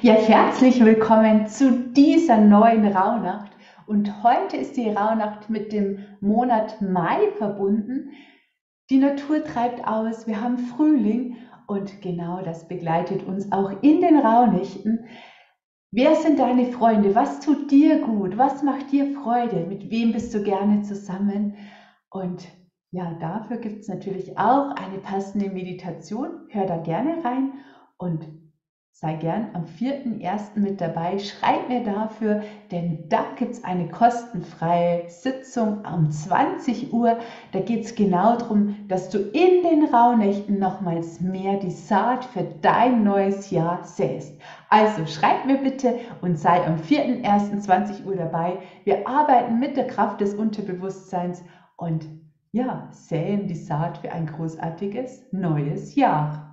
Ja, herzlich willkommen zu dieser neuen Rauhnacht. Und heute ist die Rauhnacht mit dem Monat Mai verbunden. Die Natur treibt aus, wir haben Frühling und genau das begleitet uns auch in den Rauhnächten. Wer sind deine Freunde? Was tut dir gut? Was macht dir Freude? Mit wem bist du gerne zusammen? Und ja, dafür gibt es natürlich auch eine passende Meditation. Hör da gerne rein und sei gern am 4.1. mit dabei. Schreib mir dafür, denn da gibt es eine kostenfreie Sitzung um 20 Uhr. Da geht es genau darum, dass du in den Rauhnächten nochmals mehr die Saat für dein neues Jahr säst. Also schreib mir bitte und sei am 4.1.20 Uhr dabei. Wir arbeiten mit der Kraft des Unterbewusstseins und ja, säen die Saat für ein großartiges neues Jahr.